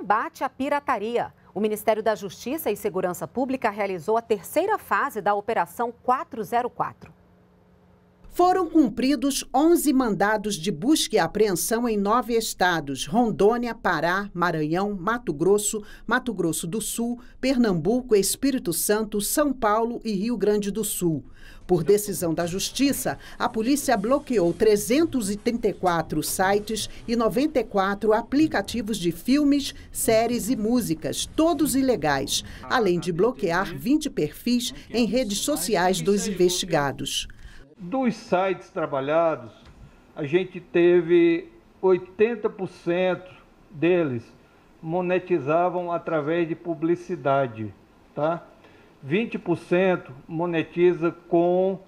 combate à pirataria. O Ministério da Justiça e Segurança Pública realizou a terceira fase da Operação 404. Foram cumpridos 11 mandados de busca e apreensão em nove estados: Rondônia, Pará, Maranhão, Mato Grosso, Mato Grosso do Sul, Pernambuco, Espírito Santo, São Paulo e Rio Grande do Sul. Por decisão da Justiça, a polícia bloqueou 334 sites e 94 aplicativos de filmes, séries e músicas, todos ilegais, além de bloquear 20 perfis em redes sociais dos investigados. Dos sites trabalhados, a gente teve 80% deles monetizavam através de publicidade, tá? 20% monetiza com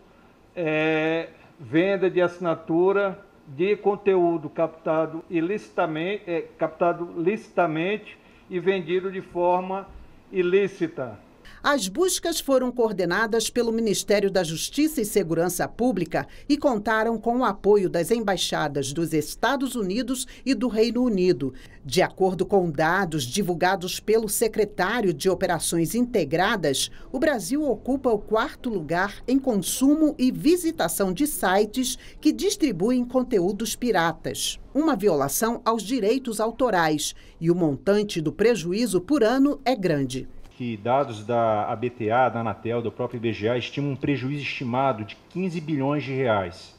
é, venda de assinatura de conteúdo captado ilicitamente, é, captado licitamente e vendido de forma ilícita. As buscas foram coordenadas pelo Ministério da Justiça e Segurança Pública e contaram com o apoio das embaixadas dos Estados Unidos e do Reino Unido. De acordo com dados divulgados pelo secretário de Operações Integradas, o Brasil ocupa o quarto lugar em consumo e visitação de sites que distribuem conteúdos piratas. Uma violação aos direitos autorais e o montante do prejuízo por ano é grande que dados da ABTA, da Anatel, do próprio IBGA estimam um prejuízo estimado de 15 bilhões de reais.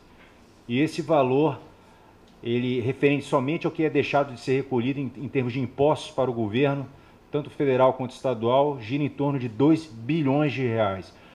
E esse valor, ele referente somente ao que é deixado de ser recolhido em, em termos de impostos para o governo, tanto federal quanto estadual, gira em torno de 2 bilhões de reais.